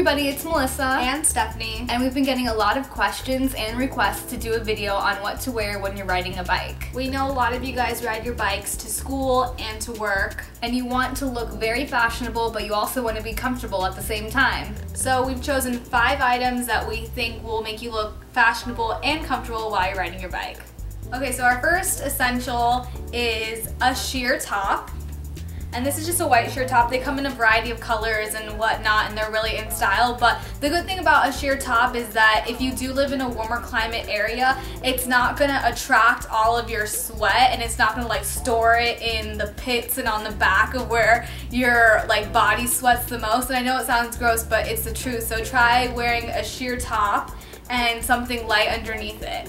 everybody, it's Melissa and Stephanie. and we've been getting a lot of questions and requests to do a video on what to wear when you're riding a bike. We know a lot of you guys ride your bikes to school and to work. And you want to look very fashionable, but you also want to be comfortable at the same time. So we've chosen five items that we think will make you look fashionable and comfortable while you're riding your bike. Okay, so our first essential is a sheer top. And this is just a white sheer top. They come in a variety of colors and whatnot, and they're really in style. But the good thing about a sheer top is that if you do live in a warmer climate area, it's not gonna attract all of your sweat and it's not gonna like store it in the pits and on the back of where your like body sweats the most. And I know it sounds gross, but it's the truth. So try wearing a sheer top and something light underneath it.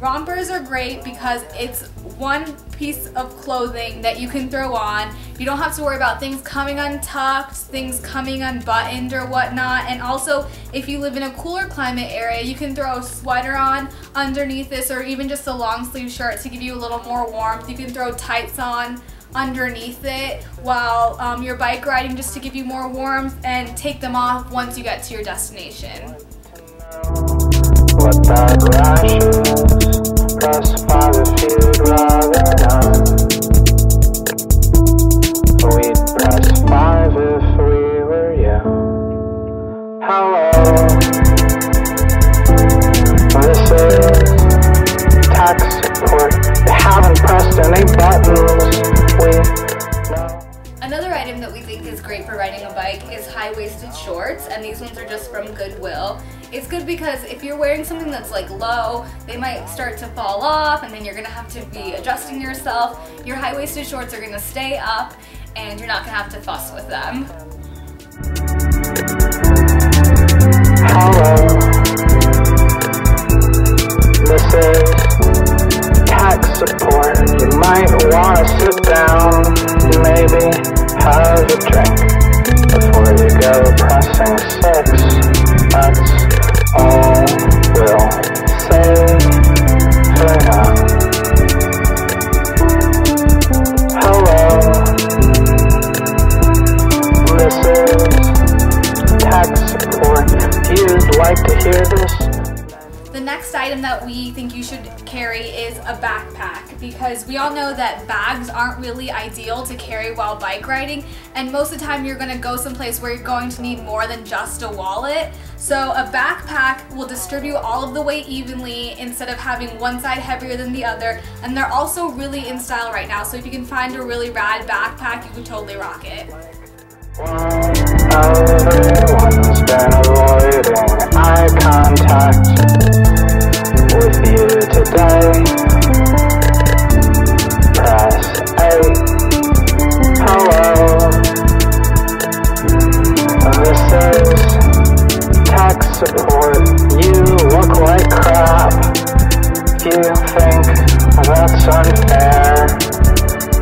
Rompers are great because it's one piece of clothing that you can throw on. You don't have to worry about things coming untucked, things coming unbuttoned or whatnot. And also, if you live in a cooler climate area, you can throw a sweater on underneath this or even just a long sleeve shirt to give you a little more warmth. You can throw tights on underneath it while um, you're bike riding just to give you more warmth and take them off once you get to your destination. Shorts, and these ones are just from Goodwill. It's good because if you're wearing something that's like low, they might start to fall off and then you're gonna have to be adjusting yourself. Your high-waisted shorts are gonna stay up and you're not gonna have to fuss with them. Hello. This is tech support. You might want to sit down, maybe have a drink like to hear this, The next item that we think you should carry is a backpack because we all know that bags aren't really ideal to carry while bike riding and most of the time you're going to go someplace where you're going to need more than just a wallet. So a backpack will distribute all of the weight evenly instead of having one side heavier than the other and they're also really in style right now so if you can find a really rad backpack you can totally rock it. Contact with you today. Press 8. Hello. This is tech support. You look like crap. You think that's unfair,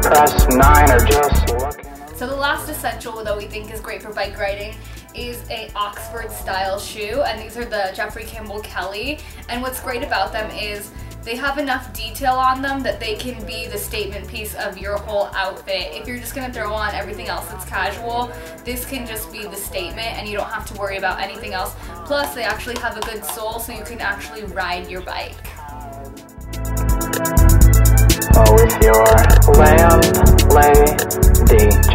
press 9 or just look So the last essential that we think is great for bike riding is a Oxford style shoe and these are the Jeffrey Campbell Kelly and what's great about them is they have enough detail on them that they can be the statement piece of your whole outfit. If you're just gonna throw on everything else that's casual, this can just be the statement and you don't have to worry about anything else. Plus they actually have a good sole so you can actually ride your bike. Oh, if you're landlady, please